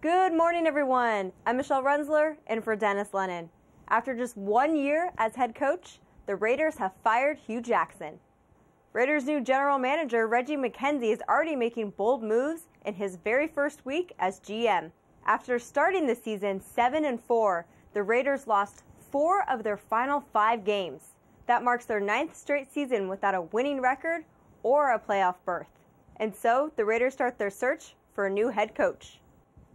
Good morning, everyone. I'm Michelle Runzler, and for Dennis Lennon. After just one year as head coach, the Raiders have fired Hue Jackson. Raiders' new general manager, Reggie McKenzie, is already making bold moves in his very first week as GM. After starting the season 7 and 4, the Raiders lost four of their final five games. That marks their ninth straight season without a winning record or a playoff berth. And so the Raiders start their search for a new head coach.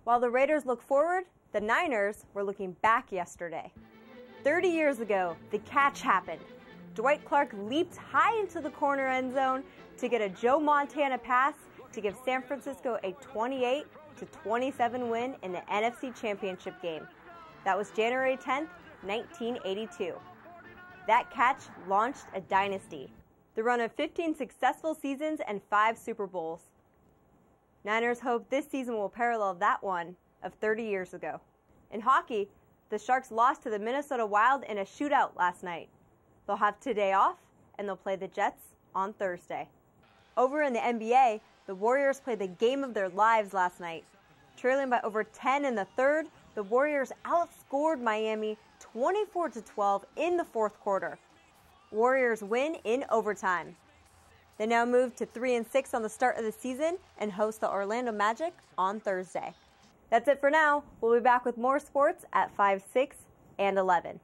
While the Raiders look forward, the Niners were looking back yesterday. 30 years ago, the catch happened. Dwight Clark leaped high into the corner end zone to get a Joe Montana pass to give San Francisco a 28 to 27 win in the NFC Championship game. That was January 10th, 1982. That catch launched a dynasty. The run of 15 successful seasons and 5 Super Bowls. Niners hope this season will parallel that one of 30 years ago. In hockey, the Sharks lost to the Minnesota Wild in a shootout last night. They'll have today off and they'll play the Jets on Thursday. Over in the NBA, the Warriors played the game of their lives last night. Trailing by over 10 in the third, the Warriors outscored Miami 24 to 12 in the fourth quarter. Warriors win in overtime. They now move to 3 and 6 on the start of the season and host the Orlando Magic on Thursday. That's it for now. We'll be back with more sports at 5, 6, and 11.